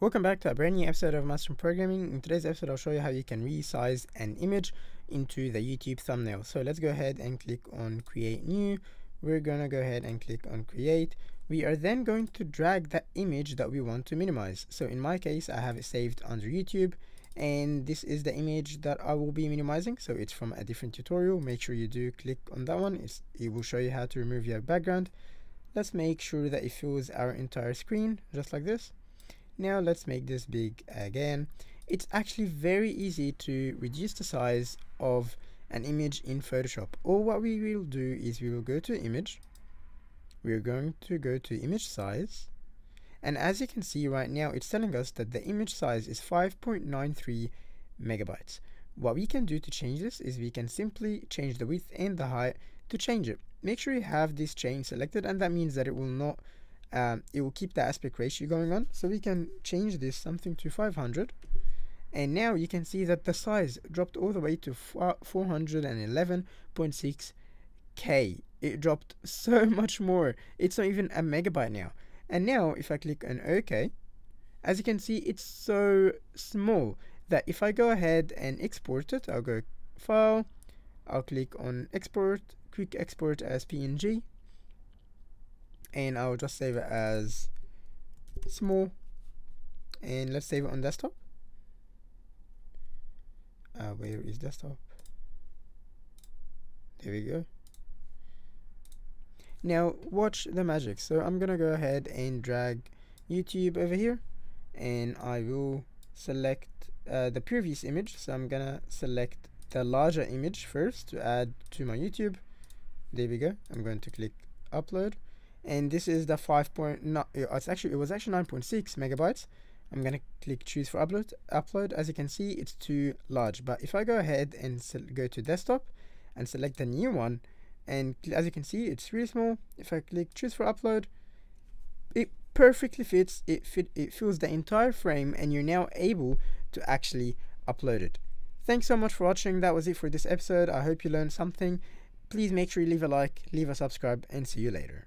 Welcome back to a brand new episode of Mastering Programming. In today's episode, I'll show you how you can resize an image into the YouTube thumbnail. So let's go ahead and click on Create New. We're gonna go ahead and click on Create. We are then going to drag that image that we want to minimize. So in my case, I have it saved under YouTube and this is the image that I will be minimizing. So it's from a different tutorial. Make sure you do click on that one. It's, it will show you how to remove your background. Let's make sure that it fills our entire screen just like this. Now let's make this big again. It's actually very easy to reduce the size of an image in Photoshop. Or what we will do is we will go to image. We're going to go to image size. And as you can see right now, it's telling us that the image size is 5.93 megabytes. What we can do to change this is we can simply change the width and the height to change it. Make sure you have this chain selected and that means that it will not um, it will keep the aspect ratio going on. So we can change this something to 500 and now you can see that the size dropped all the way to 411.6 k. It dropped so much more. It's not even a megabyte now. And now if I click on OK as you can see it's so small that if I go ahead and export it I'll go file. I'll click on export quick export as PNG and I'll just save it as small. And let's save it on desktop. Uh, where is desktop? There we go. Now watch the magic. So I'm gonna go ahead and drag YouTube over here. And I will select uh, the previous image. So I'm gonna select the larger image first to add to my YouTube. There we go. I'm going to click upload and this is the 5 point not uh, it's actually it was actually 9.6 megabytes. I'm gonna click choose for upload upload. As you can see it's too large. But if I go ahead and go to desktop and select the new one and as you can see it's really small. If I click choose for upload it perfectly fits it fit it fills the entire frame and you're now able to actually upload it. Thanks so much for watching. That was it for this episode. I hope you learned something. Please make sure you leave a like leave a subscribe and see you later